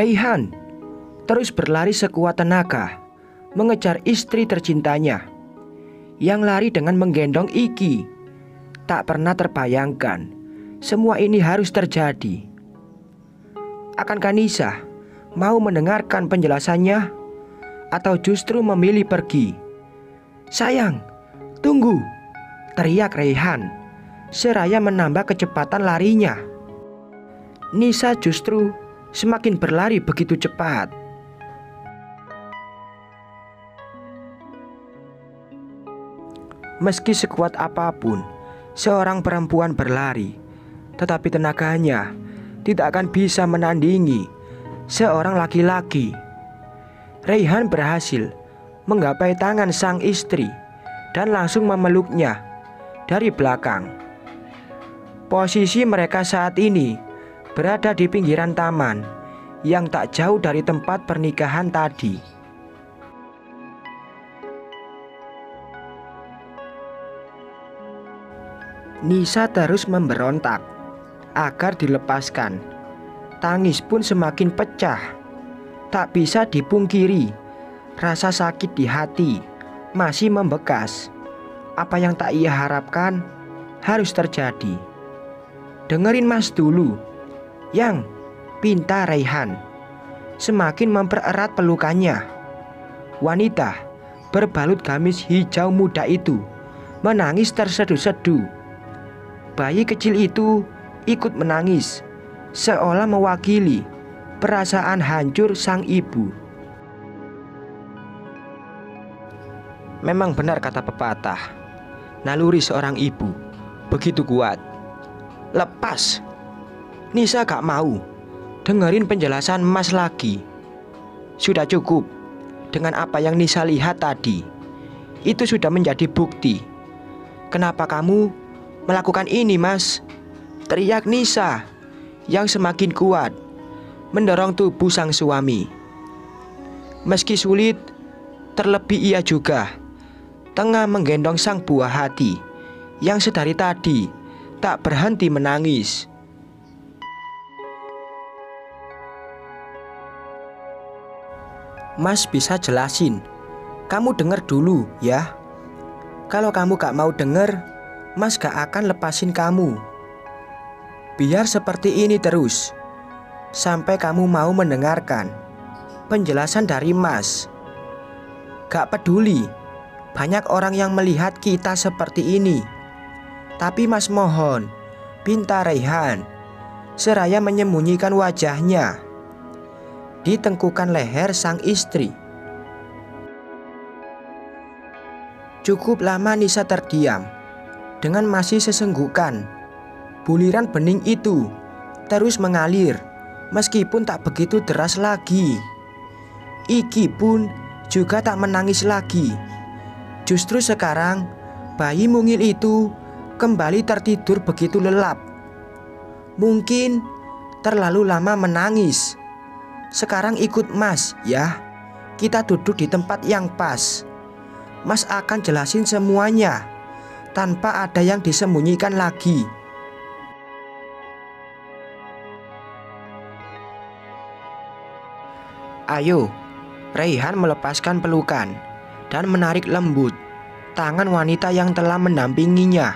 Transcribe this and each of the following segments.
Raihan terus berlari sekuat tenaga mengejar istri tercintanya yang lari dengan menggendong Iki. Tak pernah terbayangkan semua ini harus terjadi. Akankah Nisa mau mendengarkan penjelasannya atau justru memilih pergi? Sayang, tunggu! Teriak Raihan seraya menambah kecepatan larinya. Nisa justru semakin berlari begitu cepat. Meski sekuat apa pun seorang perempuan berlari, tetapi tenaganya tidak akan bisa menandingi seorang laki-laki. Raihan berhasil menggapai tangan sang istri dan langsung memeluknya dari belakang. Posisi mereka saat ini berada di pinggiran taman yang tak jauh dari tempat pernikahan tadi. Nisa terus memberontak agar dilepaskan. Tangis pun semakin pecah. Tak bisa dipungkiri, rasa sakit di hati masih membekas. Apa yang tak ia harapkan harus terjadi. Dengerin Mas dulu, yang pinta Raihan semakin mempererat pelukannya. Wanita berbalut gamis hijau muda itu menangis terseduh-seduh. Bayi kecil itu ikut menangis, seolah mewakili perasaan hancur sang ibu. Memang benar kata pepatah, naluri seorang ibu begitu kuat. Lepas, Nisa gak mau dengerin penjelasan Mas lagi. Sudah cukup dengan apa yang Nisa lihat tadi. Itu sudah menjadi bukti. Kenapa kamu melakukan ini, Mas? Teriak Nisa yang semakin kuat mendorong tubuh sang suami. Meski sulit, terlebih ia juga tengah menggendong sang buah hati yang sedari tadi tak berhenti menangis. Mas bisa jelasin, kamu denger dulu ya. Kalau kamu gak mau denger, Mas gak akan lepasin kamu. Biar seperti ini terus Sampai kamu mau mendengarkan Penjelasan dari Mas Gak peduli Banyak orang yang melihat kita seperti ini Tapi Mas mohon Pinta Rehan Seraya menyembunyikan wajahnya Ditengkukan leher sang istri Cukup lama Nisa terdiam Dengan masih sesenggukan Buliran bening itu terus mengalir meskipun tak begitu deras lagi. Iki pun juga tak menangis lagi. Justru sekarang bayi mungil itu kembali tertidur begitu lelap. Mungkin terlalu lama menangis. Sekarang ikut Mas ya. Kita duduk di tempat yang pas. Mas akan jelasin semuanya tanpa ada yang disembunyikan lagi. Ayo, Raihan melepaskan pelukan dan menarik lembut tangan wanita yang telah mendampinginya.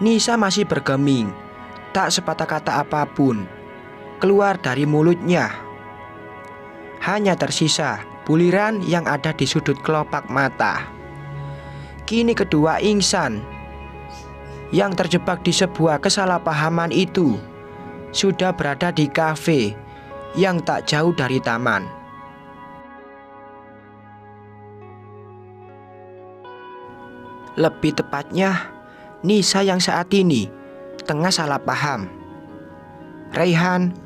Nisa masih bergeming, tak sepatah kata apa pun keluar dari mulutnya. Hanya tersisa buliran yang ada di sudut kelopak mata. Kini kedua ingsan yang terjebak di sebuah kesalahpahaman itu sudah berada di kafe yang tak jauh dari taman. Lebih tepatnya, Nisa yang saat ini tengah salah paham. Raihan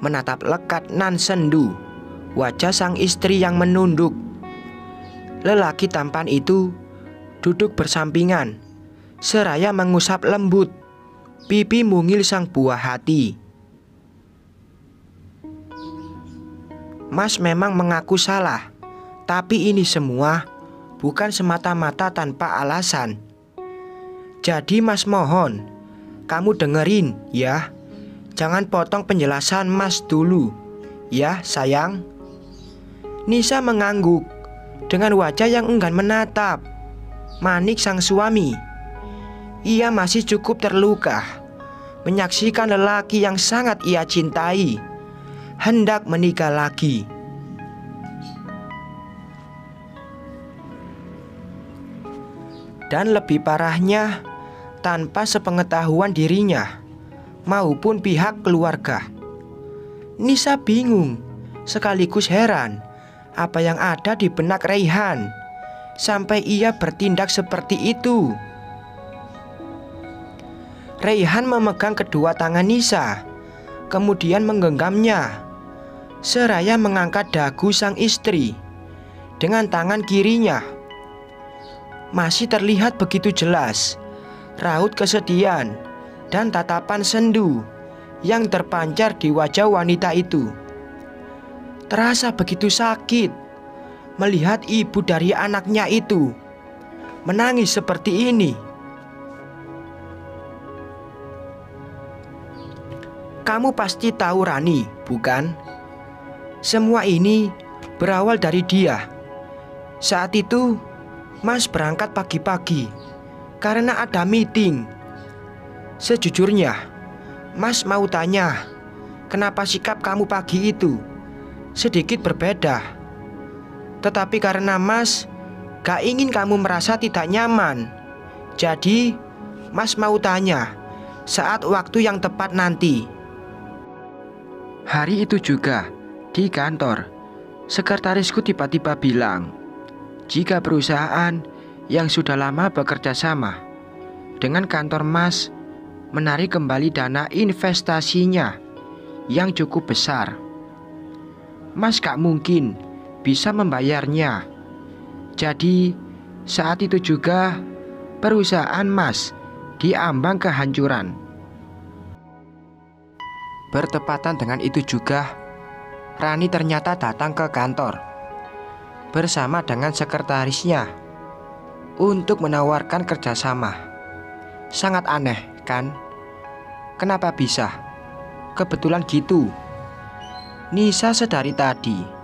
menatap lekat nan sendu wajah sang istri yang menunduk. Lelaki tampan itu duduk bersampingan, seraya mengusap lembut pipi mungil sang buah hati. Mas memang mengaku salah, tapi ini semua bukan semata-mata tanpa alasan. Jadi, Mas mohon, kamu dengerin ya. Jangan potong penjelasan Mas dulu. Ya, sayang. Nisa mengangguk dengan wajah yang enggan menatap. Manik sang suami. Ia masih cukup terluka menyaksikan lelaki yang sangat ia cintai hendak menikah lagi. Dan lebih parahnya, tanpa sepengetahuan dirinya maupun pihak keluarga. Nisa bingung sekaligus heran apa yang ada di benak Raihan sampai ia bertindak seperti itu. Raihan memegang kedua tangan Nisa, kemudian menggenggamnya, seraya mengangkat dagu sang istri dengan tangan kirinya. Masih terlihat begitu jelas raut kesedihan dan tatapan sendu yang terpancar di wajah wanita itu. Terasa begitu sakit melihat ibu dari anaknya itu menangis seperti ini. Kamu pasti tahu Rani, bukan? Semua ini berawal dari dia. Saat itu, Mas berangkat pagi-pagi karena ada meeting. Sejujurnya, Mas mau tanya, kenapa sikap kamu pagi itu sedikit berbeda? Tetapi karena Mas gak ingin kamu merasa tidak nyaman, jadi Mas mau tanya saat waktu yang tepat nanti. Hari itu juga di kantor, sekretarisku tiba-tiba bilang, jika perusahaan yang sudah lama bekerja sama dengan kantor Mas menarik kembali dana investasinya yang cukup besar. Mas gak mungkin bisa membayarnya. Jadi saat itu juga perusahaan Mas diambang kehancuran. Bertepatan dengan itu juga, Rani ternyata datang ke kantor bersama dengan sekretarisnya untuk menawarkan kerjasama. Sangat aneh, kan? Kenapa bisa? Kebetulan gitu. Nisa sedari tadi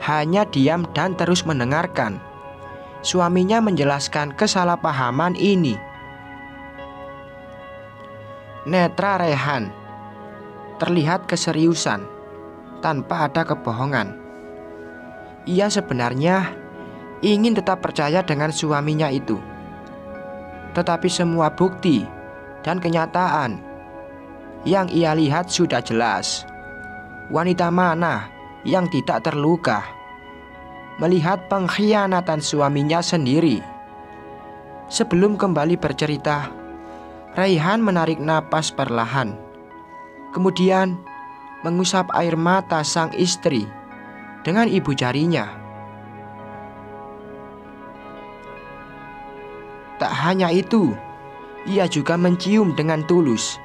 hanya diam dan terus mendengarkan. Suaminya menjelaskan kesalahpahaman ini. Netra Rehan terlihat keseriusan tanpa ada kebohongan. Ia sebenarnya ingin tetap percaya dengan suaminya itu, tetapi semua bukti dan kenyataan yang ia lihat sudah jelas. Wanita mana yang tidak terluka melihat pengkhianatan suaminya sendiri? Sebelum kembali bercerita, Raihan menarik napas perlahan kemudian mengusap air mata sang istri dengan ibu jarinya. Tak hanya itu, ia juga mencium dengan tulus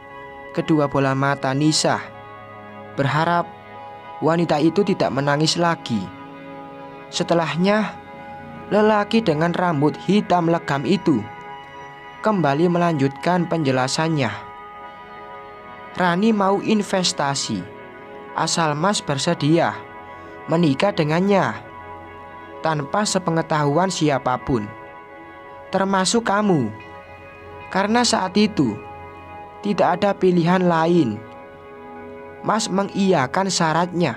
kedua bola mata Nisa, berharap wanita itu tidak menangis lagi. Setelahnya, lelaki dengan rambut hitam legam itu kembali melanjutkan penjelasannya. Rani mau investasi asal Mas bersedia menikah dengannya tanpa sepengetahuan siapa pun, termasuk kamu, karena saat itu tidak ada pilihan lain. Mas mengiyakan syaratnya,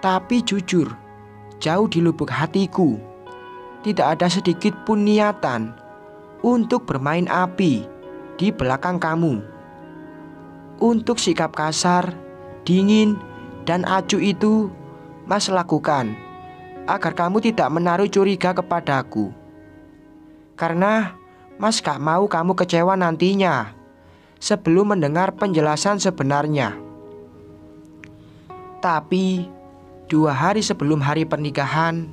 tapi jujur, jauh di lubuk hatiku, tidak ada sedikit pun niatan untuk bermain api di belakang kamu. Untuk sikap kasar, dingin, dan acuh itu Mas lakukan agar kamu tidak menaruh curiga kepadaku. Karena Mas gak mau kamu kecewa nantinya sebelum mendengar penjelasan sebenarnya. Tapi dua hari sebelum hari pernikahan,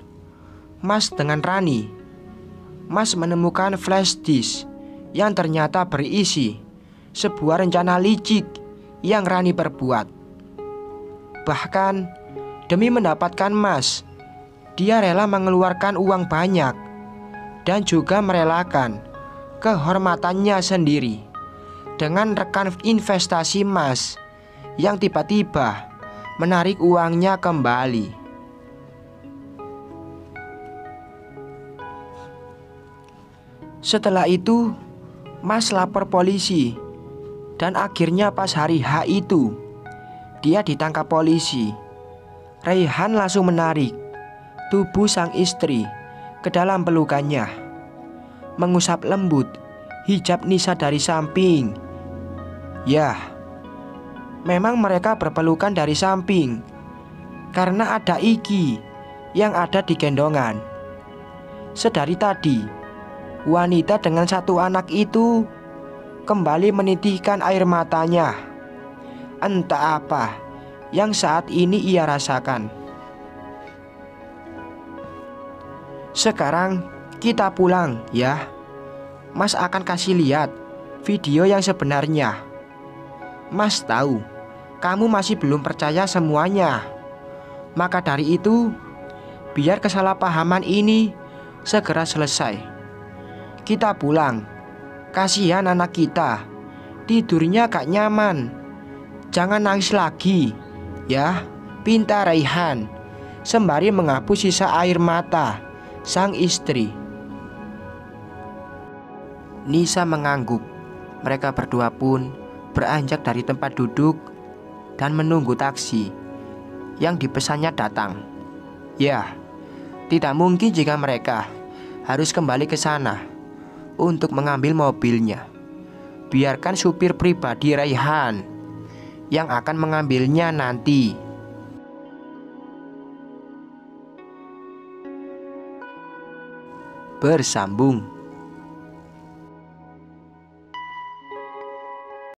Mas dengan Rani, Mas menemukan flash disk yang ternyata berisi sebuah rencana licik yang Rani perbuat. Bahkan demi mendapatkan emas, dia rela mengeluarkan uang banyak dan juga merelakan kehormatannya sendiri dengan rekan investasi emas yang tiba-tiba menarik uangnya kembali. Setelah itu, Mas lapor polisi, dan akhirnya pas hari H itu, dia ditangkap polisi. Raihan langsung menarik tubuh sang istri ke dalam pelukannya, mengusap lembut hijab Nisa dari samping. Ya, memang mereka berpelukan dari samping karena ada Iki yang ada di gendongan. Sedari tadi, wanita dengan satu anak itu kembali menitihkan air matanya. Entah apa yang saat ini ia rasakan. Sekarang kita pulang ya. Mas akan kasih lihat video yang sebenarnya. Mas tahu kamu masih belum percaya semuanya. Maka dari itu, biar kesalahpahaman ini segera selesai. Kita pulang. Kasihan anak kita. Tidurnya gak nyaman. Jangan nangis lagi. Ya, pintar Raihan. Sembari menghapus sisa air mata sang istri. Nisa mengangguk. Mereka berdua pun beranjak dari tempat duduk dan menunggu taksi yang dipesannya datang. Ya, tidak mungkin jika mereka harus kembali ke sana untuk mengambil mobilnya. Biarkan supir pribadi Raihan yang akan mengambilnya nanti. Bersambung.